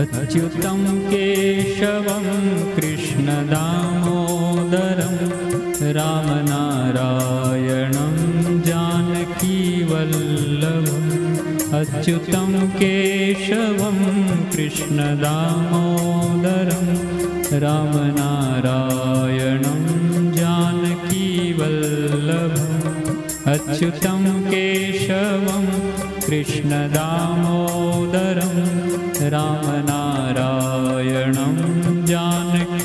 अच्युतं केशवं कृष्णदामोदरं रामनारायणं जानकीवल्लभम् अच्युतं केशवं कृष्णदामोदरं रामनारायणं जानकीवल्लभम् अच्युतं केशवं कृष्णदामोदरं रामनारायणं जानकीवल्लभम्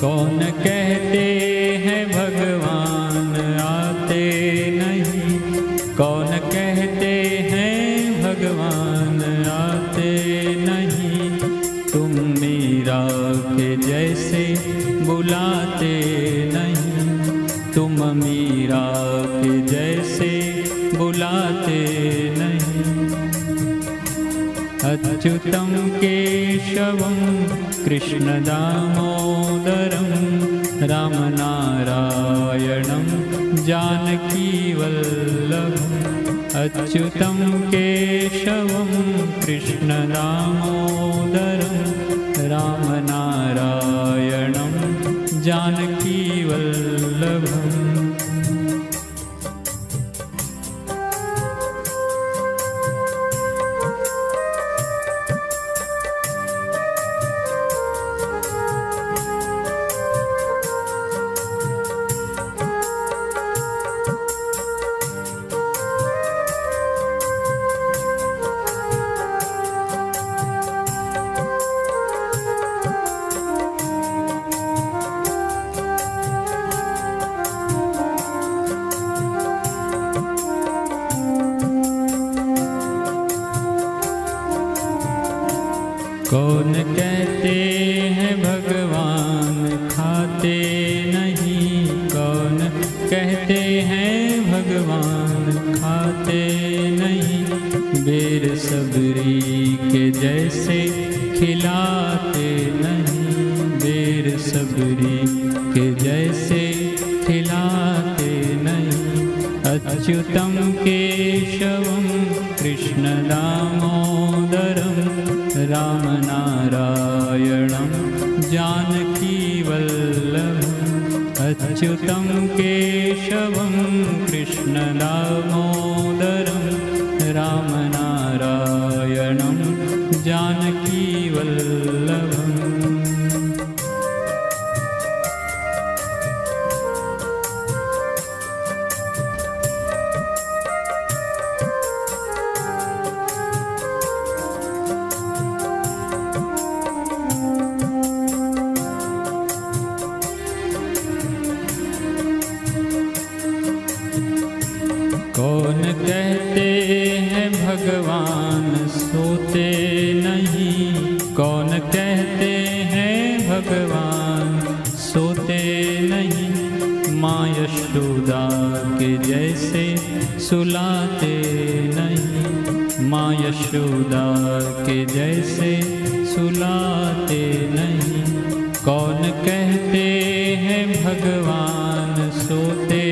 कौन कहते हैं भगवान आते नहीं? कौन कहते हैं भगवान आते नहीं? के जैसे बुलाते नहीं तुम मीरा के जैसे बुलाते नहीं। अच्युतं केशवं कृष्णदामोदरं रामनारायणं जानकीवल्लभम् अच्युतं केशवं कृष्णदामोदरं रामनारायणं जानकी वल्लभम्। कौन कहते हैं भगवान खाते नहीं? कौन कहते हैं भगवान खाते नहीं? बेर सबरी के जैसे खिलाते नहीं। बेर सबरी के जैसे खिलाते नहीं। अच्युतं केशवं कृष्णदामोदरं रामनारायणं जानकीवल्लभम् अच्युतं केशवं कृष्णदामोदरं रामनारायणं जानकीवल्लभम् भगवान सोते नहीं। कौन कहते हैं भगवान? सोते नहीं। माँ यशोदा के जैसे सुलाते नहीं। माँ यशोदा के जैसे सुलाते नहीं। कौन कहते हैं भगवान? सोते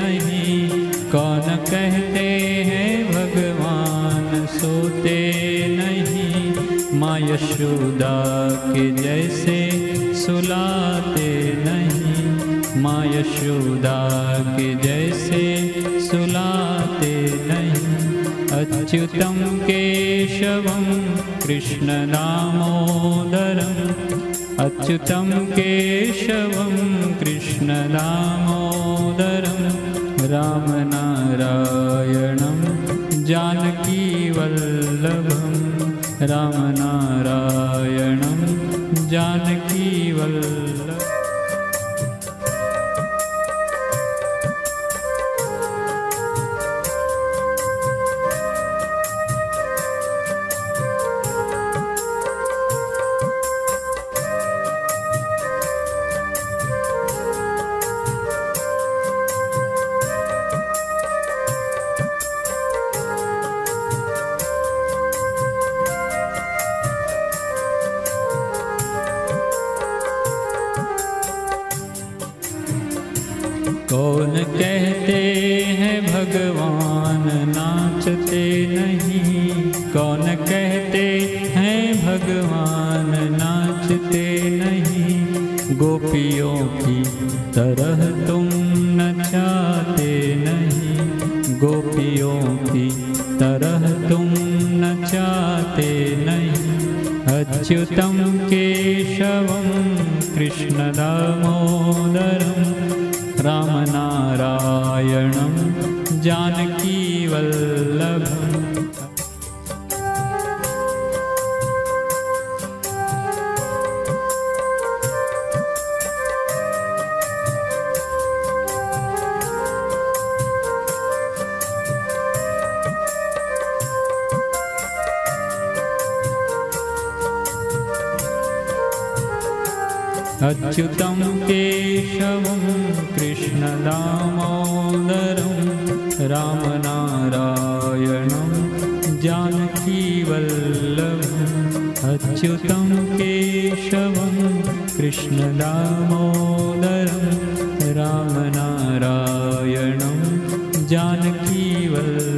नहीं। कौन कहते यशोदा के जैसे सुलाते नहीं। माँ यशोदा के जैसे सुलाते नहीं। अच्युतं केशवं कृष्णदामोदरम् अच्युतं केशवं कृष्णदामोदरं रामनारायणं जानकीवल्लभं रामनारायणं जानकीवल्लभम् भगवान नाचते नहीं। कौन कहते हैं भगवान नाचते नहीं? गोपियों की तरह तुम नचाते नहीं। गोपियों की तरह तुम नचाते नहीं। अच्युतं केशवं कृष्णदामोदरं रामनारायणं जानकी वल्लभ अच्युतं केशवं कृष्णदामोदरं रामनारायणं जानकीवल्लभम् अच्युतं केशवं कृष्णदामोदरं रामनारायणं जानकीवल्लभं। राम